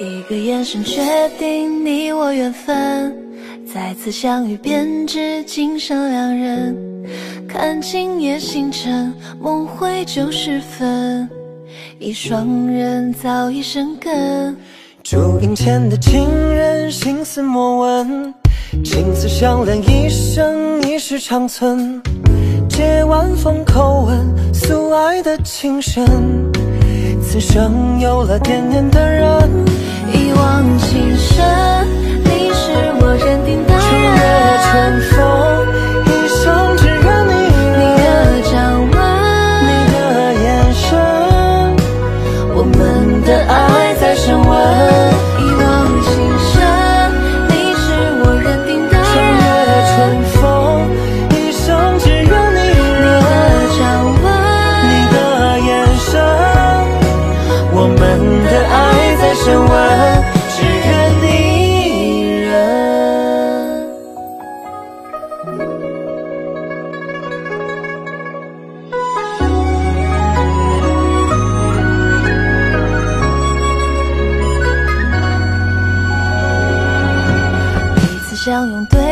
一个眼神决定你我缘分，再次相遇便知今生两人。看今夜星辰，梦回旧时分，一双人早已生根。烛影前的情人，心思莫问，青丝相恋一生，一世长存。借晚风口吻，诉爱的情深，此生有了惦念的人。往情深，你是我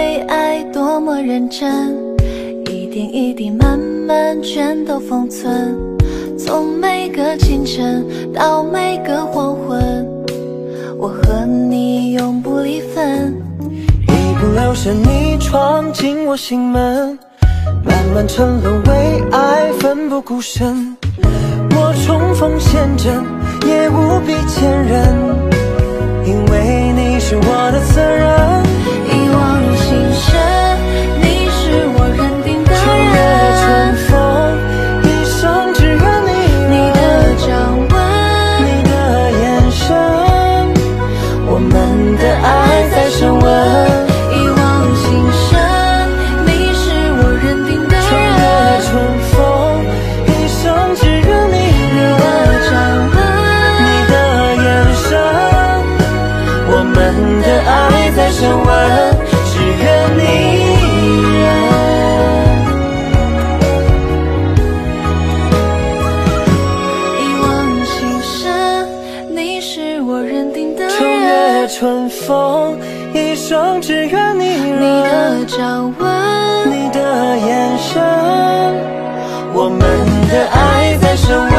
对爱多么认真，一点一滴慢慢全都封存。从每个清晨到每个黄昏，我和你永不离分。一不留神，你闯进我心门，慢慢沉沦为爱，奋不顾身。我冲锋陷阵，也无比坚韧，爱在升温，只愿你人。一往情深，你是我认定的秋月人。春风，一生只愿你你的。掌纹，你的眼神，我们的爱在升